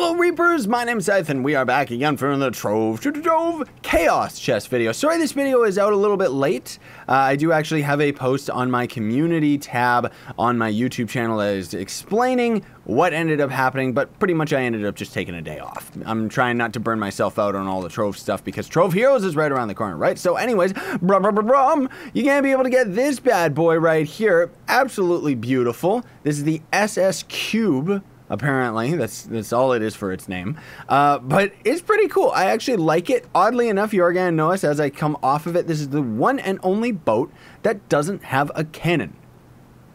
Hello Reapers, my name's Seth and we are back again for another Trove Trove Chaos Chest video. Sorry this video is out a little bit late. Uh, I do actually have a post on my community tab on my YouTube channel that is explaining what ended up happening, but pretty much I ended up just taking a day off. I'm trying not to burn myself out on all the Trove stuff because Trove Heroes is right around the corner, right? So anyways, brum, brum, brum, brum, you're gonna be able to get this bad boy right here. Absolutely beautiful. This is the SS Cube apparently. That's that's all it is for its name. Uh, but it's pretty cool. I actually like it. Oddly enough, you're going to notice as I come off of it, this is the one and only boat that doesn't have a cannon.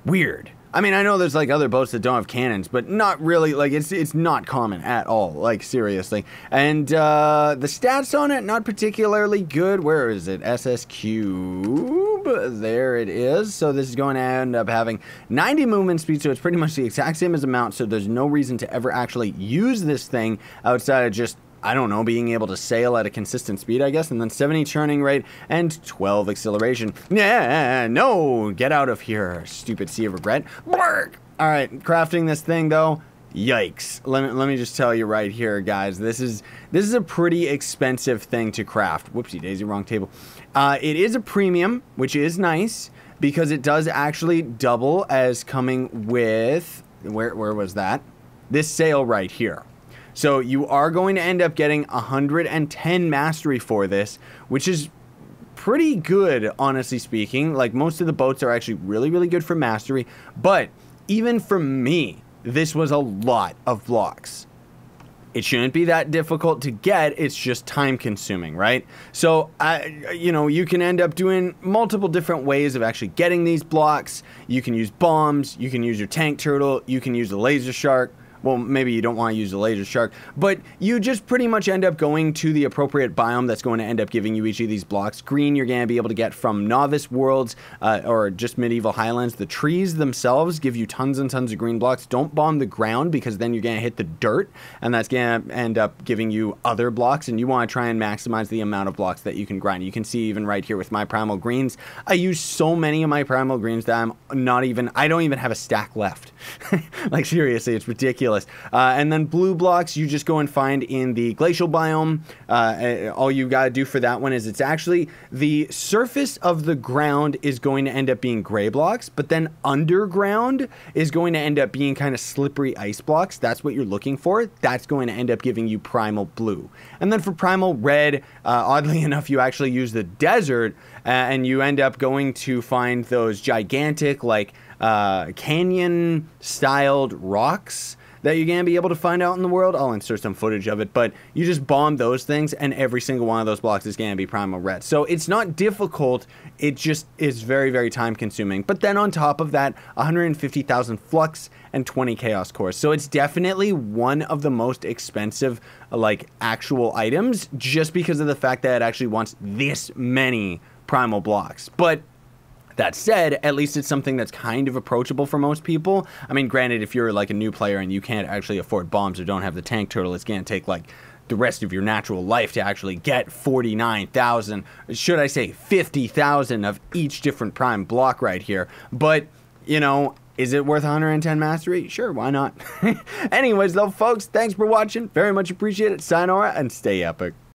Weird. I mean, I know there's like other boats that don't have cannons, but not really. Like it's it's not common at all. Like seriously. And uh, the stats on it not particularly good. Where is it? SS Cube. There it is. So this is going to end up having 90 movement speed. So it's pretty much the exact same as a mount. So there's no reason to ever actually use this thing outside of just I don't know, being able to sail at a consistent speed, I guess, and then 70 churning rate and 12 acceleration. Yeah, no, get out of here, stupid sea of regret. Bark! All right, crafting this thing though, yikes. Let me, let me just tell you right here, guys, this is this is a pretty expensive thing to craft. Whoopsie daisy, wrong table. Uh, it is a premium, which is nice because it does actually double as coming with, where, where was that? This sail right here. So you are going to end up getting 110 mastery for this, which is pretty good, honestly speaking. Like most of the boats are actually really, really good for mastery. But even for me, this was a lot of blocks. It shouldn't be that difficult to get. It's just time consuming, right? So, I, you know, you can end up doing multiple different ways of actually getting these blocks. You can use bombs. You can use your tank turtle. You can use the laser shark well, maybe you don't want to use the laser shark, but you just pretty much end up going to the appropriate biome that's going to end up giving you each of these blocks. Green, you're going to be able to get from novice worlds uh, or just medieval highlands. The trees themselves give you tons and tons of green blocks. Don't bomb the ground because then you're going to hit the dirt, and that's going to end up giving you other blocks. And you want to try and maximize the amount of blocks that you can grind. You can see even right here with my primal greens, I use so many of my primal greens that I'm not even, I don't even have a stack left. like seriously, it's ridiculous Uh, and then blue blocks, you just go and find in the glacial biome. Uh, all you got to do for that one is it's actually the surface of the ground is going to end up being gray blocks, but then underground is going to end up being kind of slippery ice blocks. That's what you're looking for. That's going to end up giving you primal blue. And then for primal red, uh, oddly enough, you actually use the desert uh, and you end up going to find those gigantic, like, uh, canyon styled rocks that you're going to be able to find out in the world. I'll insert some footage of it, but you just bomb those things, and every single one of those blocks is going to be primal red. So it's not difficult, it just is very, very time consuming. But then on top of that, 150,000 flux and 20 chaos cores. So it's definitely one of the most expensive, like, actual items just because of the fact that it actually wants this many primal blocks. But that said, at least it's something that's kind of approachable for most people. I mean, granted, if you're like a new player and you can't actually afford bombs or don't have the tank turtle, it's going to take like the rest of your natural life to actually get 49,000, should I say 50,000 of each different prime block right here. But, you know, is it worth 110 mastery? Sure, why not? Anyways, though, folks, thanks for watching. Very much appreciate it. Sayonara and stay epic.